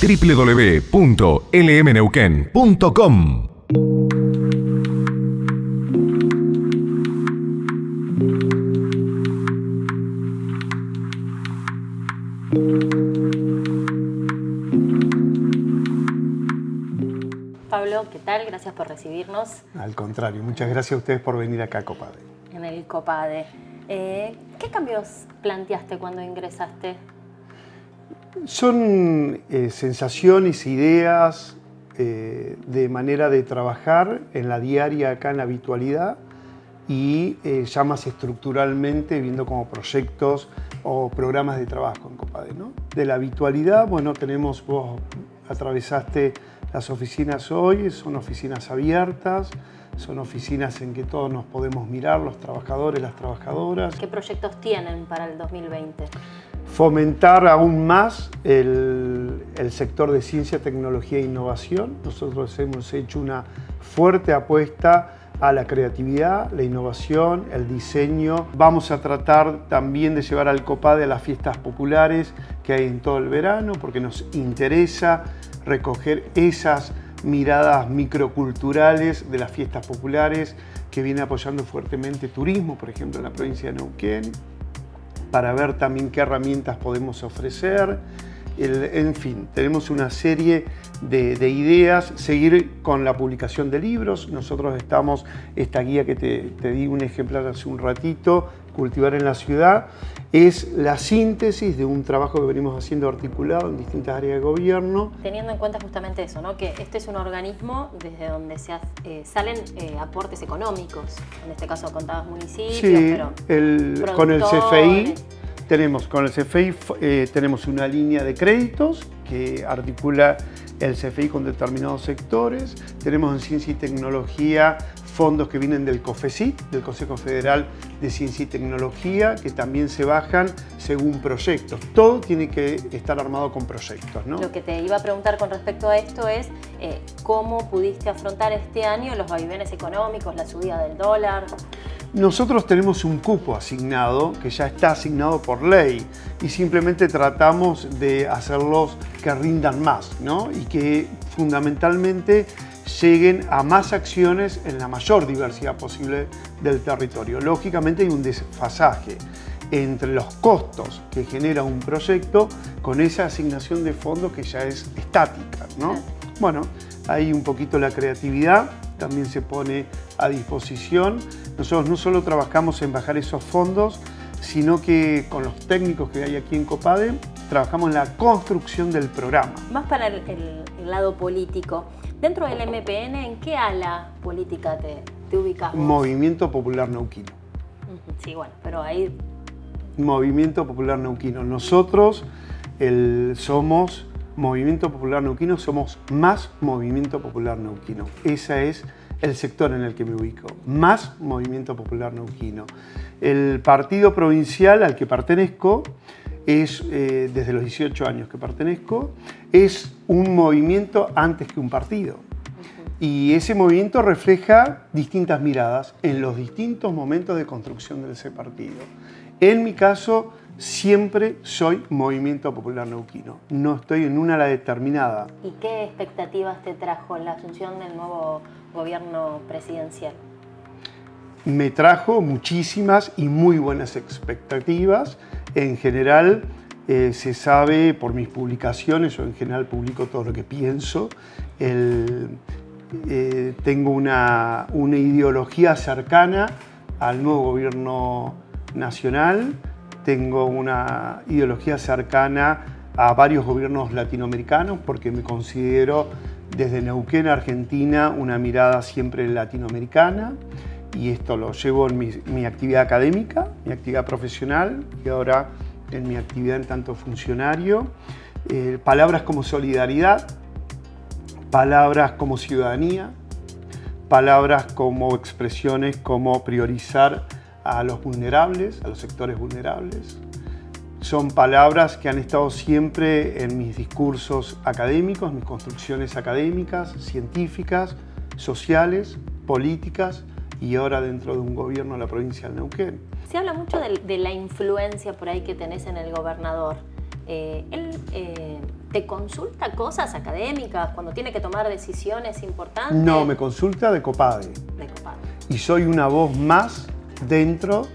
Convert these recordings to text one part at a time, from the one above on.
www.lmneuquen.com Pablo, ¿qué tal? Gracias por recibirnos. Al contrario, muchas gracias a ustedes por venir acá a Copade. En el Copade. Eh, ¿Qué cambios planteaste cuando ingresaste? Son eh, sensaciones, ideas eh, de manera de trabajar en la diaria acá en la habitualidad y ya más estructuralmente viendo como proyectos o programas de trabajo en Copade. ¿no? De la habitualidad, bueno, tenemos, vos atravesaste las oficinas hoy, son oficinas abiertas, son oficinas en que todos nos podemos mirar, los trabajadores, las trabajadoras. ¿Qué proyectos tienen para el 2020? Fomentar aún más el, el sector de ciencia, tecnología e innovación. Nosotros hemos hecho una fuerte apuesta a la creatividad, la innovación, el diseño. Vamos a tratar también de llevar al COPADE a las fiestas populares que hay en todo el verano, porque nos interesa recoger esas miradas microculturales de las fiestas populares que viene apoyando fuertemente turismo, por ejemplo, en la provincia de Neuquén, para ver también qué herramientas podemos ofrecer en fin, tenemos una serie de, ideas, seguir con la publicación de libros. Nosotros estamos, esta guía que te, te di un ejemplar hace un ratito, Cultivar en la Ciudad, es la síntesis de un trabajo que venimos haciendo articulado en distintas áreas de gobierno. Teniendo en cuenta justamente eso, ¿no? que este es un organismo desde donde se eh, salen eh, aportes económicos, en este caso contados municipios, sí, pero con el CFI tenemos con el CFI eh, tenemos una línea de créditos que articula el CFI con determinados sectores. Tenemos en ciencia y tecnología fondos que vienen del COFECIT, del Consejo Federal de Ciencia y Tecnología, que también se bajan según proyectos. Todo tiene que estar armado con proyectos. Lo que te iba a preguntar con respecto a esto es eh, cómo pudiste afrontar este año los vaivenes económicos, la subida del dólar. Nosotros tenemos un cupo asignado, que ya está asignado por ley, y simplemente tratamos de hacerlos que rindan más, ¿no? Y que fundamentalmente lleguen a más acciones en la mayor diversidad posible del territorio. Lógicamente hay un desfasaje entre los costos que genera un proyecto con esa asignación de fondos que ya es estática, ¿no? Bueno, ahí un poquito la creatividad también se pone a disposición. Nosotros no solo trabajamos en bajar esos fondos, sino que con los técnicos que hay aquí en COPADE, trabajamos en la construcción del programa. Más para el, lado político, dentro del MPN, ¿en qué ala política te, te ubicas? Movimiento Popular Neuquino. Sí, bueno, pero ahí... Movimiento Popular Neuquino. Nosotros somos Movimiento Popular Neuquino, somos más Movimiento Popular Neuquino. Ese es el sector en el que me ubico, más Movimiento Popular Neuquino. El partido provincial al que pertenezco es, eh, desde los 18 años que pertenezco, es un movimiento antes que un partido. Y ese movimiento refleja distintas miradas en los distintos momentos de construcción de ese partido. En mi caso, siempre soy Movimiento Popular Neuquino. No estoy en una la determinada. ¿Y qué expectativas te trajo la asunción del nuevo gobierno presidencial? Me trajo muchísimas y muy buenas expectativas. En general, eh, se sabe por mis publicaciones, yo en general publico todo lo que pienso. Eh, tengo una, una ideología cercana al nuevo gobierno nacional tengo una ideología cercana a varios gobiernos latinoamericanos porque me considero desde Neuquén, Argentina, una mirada siempre latinoamericana y esto lo llevo en mi, actividad académica, mi actividad profesional y ahora en mi actividad en tanto funcionario. Eh, palabras como solidaridad, palabras como ciudadanía, palabras como expresiones como priorizar a los vulnerables, a los sectores vulnerables. Son palabras que han estado siempre en mis discursos académicos, mis construcciones académicas, científicas, sociales, políticas y ahora dentro de un gobierno de la provincia del Neuquén. Se habla mucho de, la influencia por ahí que tenés en el gobernador. Eh, él eh, ¿Te consulta cosas académicas cuando tiene que tomar decisiones importantes? No, me consulta de COPADE. De COPADE. Y soy una voz más dentro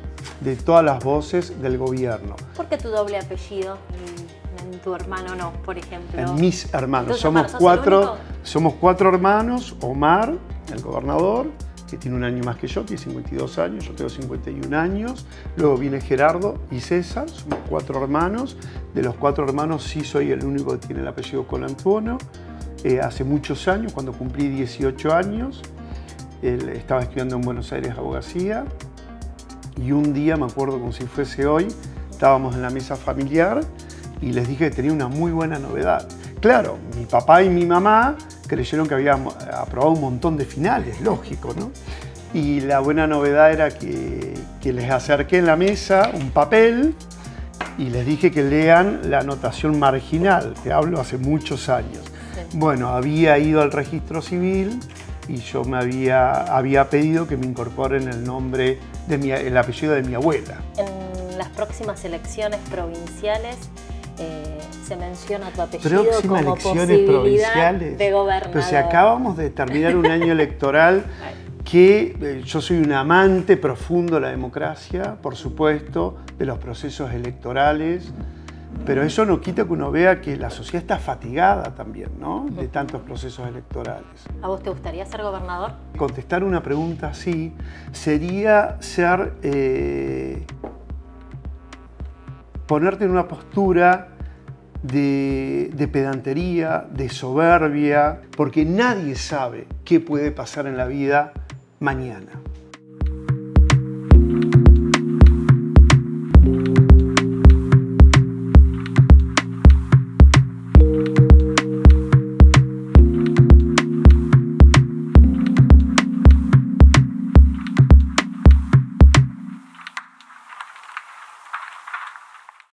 de todas las voces del gobierno. ¿Por qué tu doble apellido? En tu hermano no, por ejemplo. En mis hermanos. Somos cuatro, somos cuatro hermanos. Omar, el gobernador, que tiene un año más que yo, tiene 52 años, yo tengo 51 años. Luego viene Gerardo y César, somos cuatro hermanos. De los cuatro hermanos sí soy el único que tiene el apellido Colantuono. Eh, hace muchos años, cuando cumplí 18 años, él estaba estudiando en Buenos Aires abogacía y un día, me acuerdo como si fuese hoy, estábamos en la mesa familiar y les dije que tenía una muy buena novedad. Claro, mi papá y mi mamá creyeron que había aprobado un montón de finales, lógico, ¿no? Y la buena novedad era que, les acerqué en la mesa un papel y les dije que lean la anotación marginal, te hablo hace muchos años. Bueno, había ido al registro civil y yo me había, había pedido que me incorporen el nombre, de mi, el apellido de mi abuela. En las próximas elecciones provinciales eh, se menciona tu apellido Próximas como elecciones provinciales. de gobernador. Pero si acabamos de terminar un año electoral que eh, yo soy un amante profundo de la democracia, por supuesto, de los procesos electorales. Pero eso no quita que uno vea que la sociedad está fatigada también, ¿no? De tantos procesos electorales. ¿A vos te gustaría ser gobernador? Contestar una pregunta así sería ser. Eh, ponerte en una postura de, de, pedantería, de soberbia, porque nadie sabe qué puede pasar en la vida mañana.